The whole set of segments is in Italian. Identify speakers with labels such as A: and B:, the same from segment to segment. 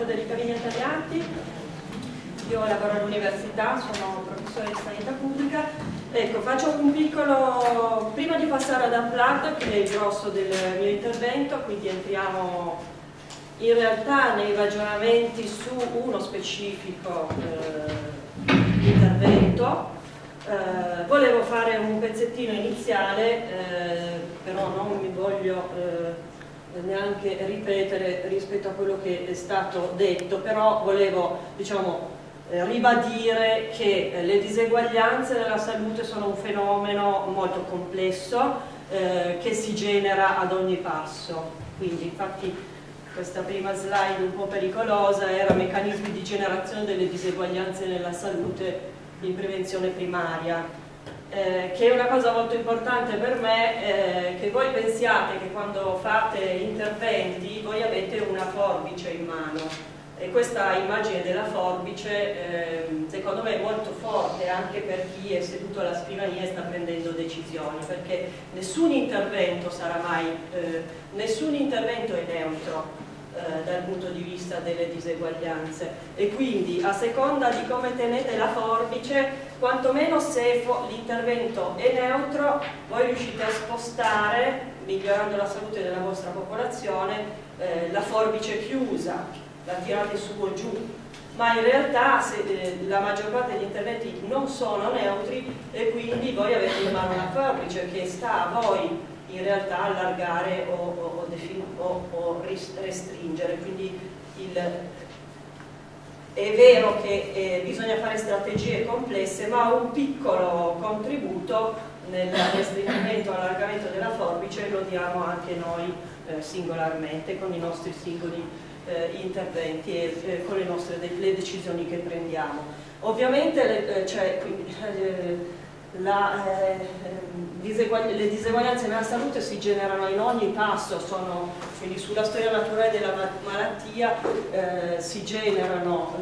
A: Federica Vigna Taglianti, io lavoro all'università, sono professore di sanità pubblica. Ecco, faccio un piccolo, prima di passare ad Unplugged, che è il grosso del mio intervento, quindi entriamo in realtà nei ragionamenti su uno specifico eh, intervento eh, volevo fare un pezzettino iniziale eh, però non mi voglio eh, neanche ripetere rispetto a quello che è stato detto, però volevo diciamo, eh, ribadire che eh, le diseguaglianze nella salute sono un fenomeno molto complesso eh, che si genera ad ogni passo. Quindi infatti questa prima slide un po' pericolosa era meccanismi di generazione delle diseguaglianze nella salute in prevenzione primaria eh, che è una cosa molto importante per me, eh, che voi pensiate che quando fate interventi voi avete una forbice in mano. E questa immagine della forbice eh, secondo me è molto forte anche per chi è seduto alla scrivania e sta prendendo decisioni perché nessun intervento sarà mai, eh, nessun intervento è neutro eh, dal punto di vista delle diseguaglianze. E quindi a seconda di come tenete la forbice quantomeno se l'intervento è neutro voi riuscite a spostare migliorando la salute della vostra popolazione eh, la forbice chiusa la tirate su o giù. Ma in realtà se, eh, la maggior parte degli interventi non sono neutri e quindi voi avete in mano una forbice che sta a voi in realtà allargare o, o, o, o restringere. Quindi il, è vero che eh, bisogna fare strategie complesse, ma un piccolo contributo nel restringimento e allargamento della forbice lo diamo anche noi eh, singolarmente con i nostri singoli eh, interventi e eh, con le nostre le decisioni che prendiamo. Ovviamente le, cioè, quindi, eh, la, eh, ehm, le diseguaglianze nella salute si generano in ogni passo, sono, quindi sulla storia naturale della malattia eh, si generano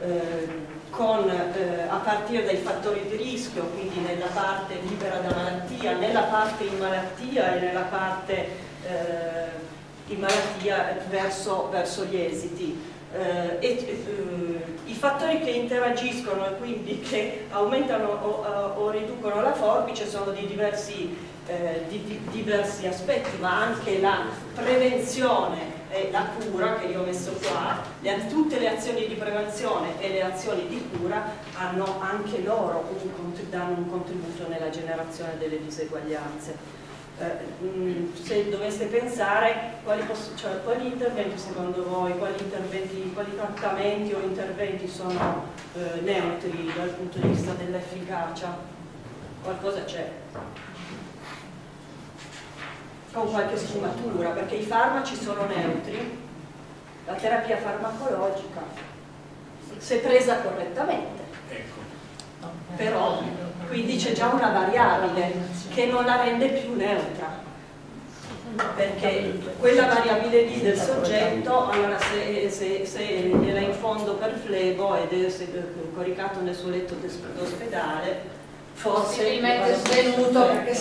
A: eh, eh con, eh, a partire dai fattori di rischio, quindi nella parte libera da malattia, nella parte in malattia e nella parte eh, in malattia verso, verso gli esiti eh, e, eh, i fattori che interagiscono e quindi che aumentano o, eh, o riducono la forbice sono di diversi, eh, di, di diversi, aspetti, ma anche la prevenzione e la cura che io ho messo qua, le, tutte le azioni di prevenzione e le azioni di cura hanno anche loro un, danno un contributo nella generazione delle diseguaglianze. Eh, mm, se doveste pensare quali, cioè, quali, interventi secondo voi, quali, interventi, quali trattamenti o interventi sono eh, neutri dal punto di vista dell'efficacia, qualcosa c'è. Con qualche sfumatura, perché i farmaci sono neutri, la terapia farmacologica, se presa correttamente, ecco. però quindi c'è già una variabile che non la rende più neutra perché quella variabile lì del soggetto allora se, se, se era in fondo per flebo ed è coricato nel suo letto d'ospedale forse svenuto perché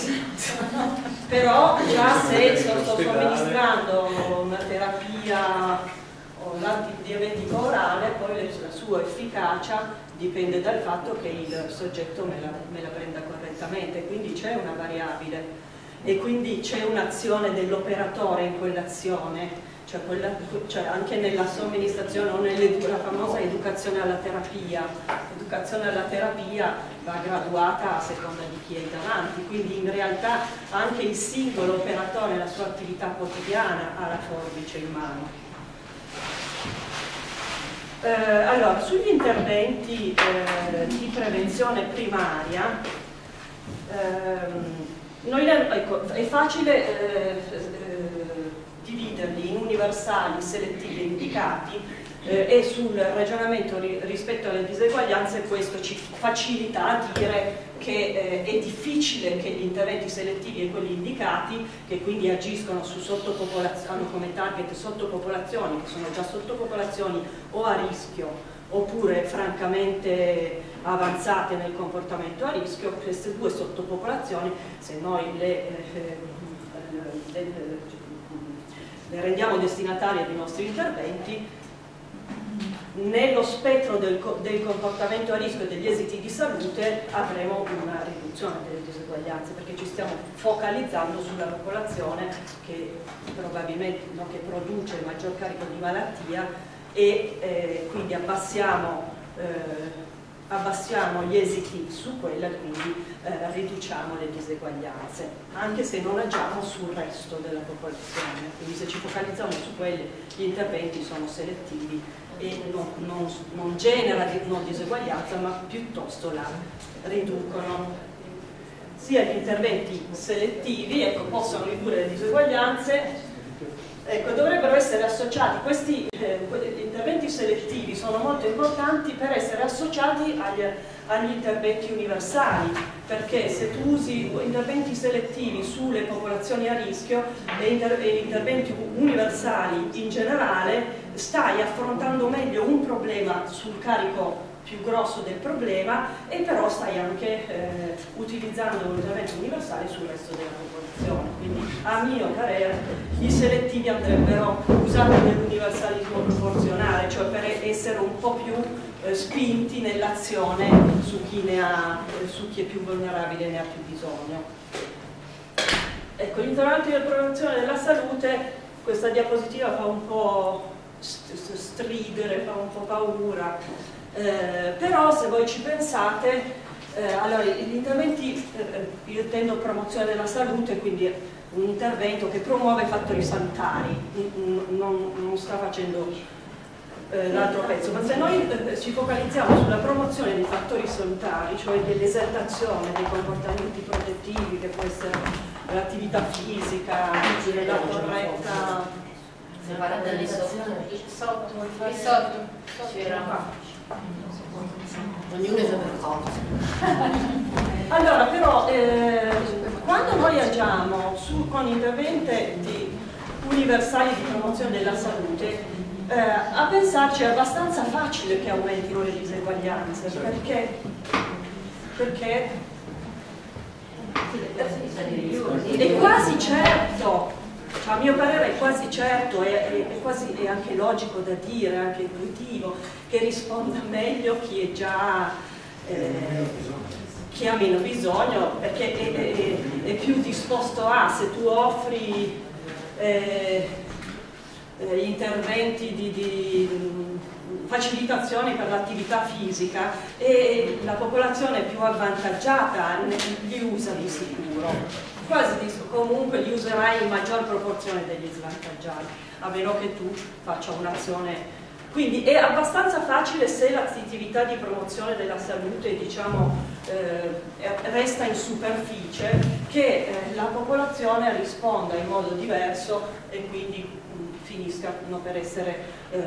A: però già se sto somministrando una terapia o l'antidiabetico orale poi la sua efficacia dipende dal fatto che il soggetto me la, me la prenda correttamente, quindi c'è una variabile e quindi c'è un'azione dell'operatore in quell'azione, cioè, cioè, anche nella somministrazione o nella famosa educazione alla terapia. L'educazione alla terapia va graduata a seconda di chi è davanti, quindi in realtà anche il singolo operatore nella sua attività quotidiana ha la forbice in mano. Eh, allora, sugli interventi eh, di prevenzione primaria, ehm, noi, ecco, è facile eh, eh, dividerli in universali, selettivi e indicati eh, e sul ragionamento ri rispetto alle diseguaglianze questo ci facilita a dire che eh, è difficile che gli interventi selettivi e quelli indicati, che quindi agiscono su sottopopolazioni, come target sottopopolazioni, che sono già sottopopolazioni o a rischio oppure francamente avanzate nel comportamento a rischio, queste due sottopopolazioni, se noi le, eh, le, le rendiamo destinatarie dei nostri interventi, nello spettro del, del, comportamento a rischio e degli esiti di salute avremo una riduzione delle diseguaglianze perché ci stiamo focalizzando sulla popolazione che probabilmente no, che produce il maggior carico di malattia e eh, quindi abbassiamo, eh, abbassiamo, gli esiti su quella quindi eh, riduciamo le diseguaglianze anche se non agiamo sul resto della popolazione. Quindi se ci focalizziamo su quelli gli interventi sono selettivi e non, non, non genera non diseguaglianza ma piuttosto la riducono. Sia gli interventi selettivi ecco, possono ridurre le diseguaglianze ecco, dovrebbero essere associati questi eh, interventi selettivi sono molto importanti per essere associati agli, agli interventi universali perché se tu usi interventi selettivi sulle popolazioni a rischio e, inter e interventi universali in generale stai affrontando meglio un problema sul carico più grosso del problema e però stai anche eh, utilizzando intervento universale sul resto della popolazione. Quindi a mio parere i selettivi andrebbero usati nell'universalismo proporzionale, cioè per essere un po' più eh, spinti nell'azione su, eh, su chi è più vulnerabile e ne ha più bisogno. Ecco, gli interventi di promozione della salute, questa diapositiva fa un po' stridere, fa un po' paura, eh, però se voi ci pensate, eh, allora gli interventi, eh, io intendo promozione della salute, quindi un intervento che promuove i fattori sanitari, non, non sta facendo eh, l'altro pezzo, ma se noi eh, ci focalizziamo sulla promozione dei fattori sanitari, cioè dell'esaltazione dei comportamenti protettivi, che può essere l'attività fisica, la corretta
B: separata lì sotto sotto. Sotto c'era ognuno è per
A: cosa allora però eh, quando noi agiamo su, con interventi universali di promozione della salute eh, a pensarci è abbastanza facile che aumentino le diseguaglianze perché perché è quasi certo cioè, a mio parere è quasi certo, è, è, quasi, è anche logico da dire, anche intuitivo, che risponda meglio chi è già... Eh, chi ha meno bisogno perché è, è, è, più disposto a, se tu offri eh, eh interventi di, di facilitazioni per l'attività fisica e la popolazione più avvantaggiata li usa di sicuro quasi comunque li userai in maggior proporzione degli svantaggiati, a meno che tu faccia un'azione. Quindi è abbastanza facile se l'attività di promozione della salute diciamo, eh, resta in superficie che eh, la popolazione risponda in modo diverso e quindi mh, finiscano per essere eh,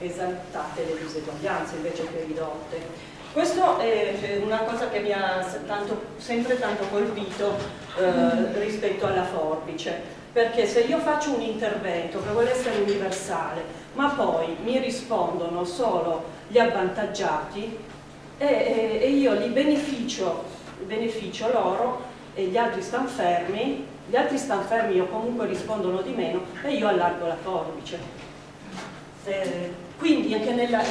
A: esaltate le diseguaglianze invece che ridotte. Questo è una cosa che mi ha tanto, sempre tanto colpito eh, rispetto alla forbice, perché se io faccio un intervento che vuole essere universale, ma poi mi rispondono solo gli avvantaggiati e, e, e io li beneficio, beneficio loro e gli altri stanno fermi, gli altri stanno fermi o comunque rispondono di meno e io allargo la forbice. Eh, quindi anche nella,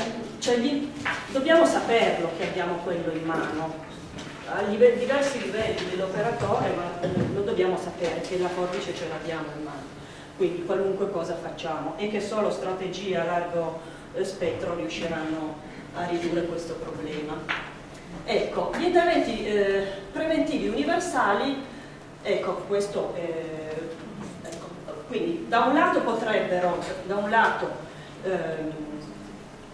A: cioè lì, dobbiamo saperlo che abbiamo quello in mano, a livelli, diversi livelli dell'operatore, ma lo dobbiamo sapere che la forbice ce l'abbiamo in mano, quindi qualunque cosa facciamo e che solo strategie a largo eh, spettro riusciranno a ridurre questo problema. Ecco, gli interventi eh, preventivi universali, ecco, questo, eh, ecco, quindi da un lato potrebbero, da un lato ehm,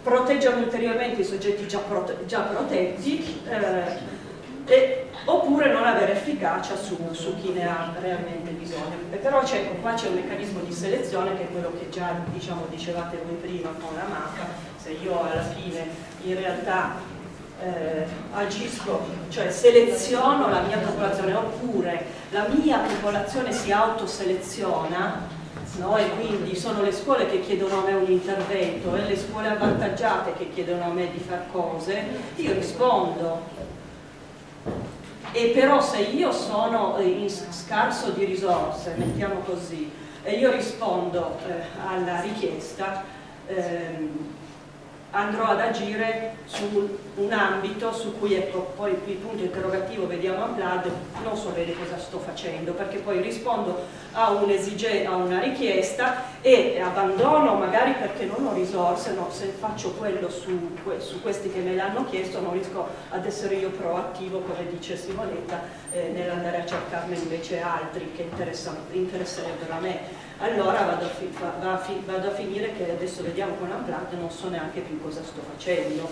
A: proteggere ulteriormente i soggetti già, prote già protetti eh, e, oppure non avere efficacia su, su, chi ne ha realmente bisogno. E però c'è, qua c'è un meccanismo di selezione che è quello che già diciamo, dicevate voi prima con la MACA, se io alla fine in realtà eh, agisco, cioè seleziono la mia popolazione oppure la mia popolazione si autoseleziona no? e quindi sono le scuole che chiedono a me un intervento e le scuole avvantaggiate che chiedono a me di fare cose, io rispondo. E però se io sono in scarso di risorse, mettiamo così, e io rispondo eh, alla richiesta, ehm, andrò ad agire su un ambito su cui ecco poi il punto interrogativo vediamo a Vlad non so bene cosa sto facendo perché poi rispondo a un'esigenza a una richiesta e abbandono magari perché non ho risorse no, se faccio quello su, su, questi che me l'hanno chiesto non riesco ad essere io proattivo come dice Simonetta eh, nell'andare a cercarne invece altri che interesserebbero a me. Allora vado a, vado a, finire che adesso vediamo con Unplugged non so neanche più cosa sto facendo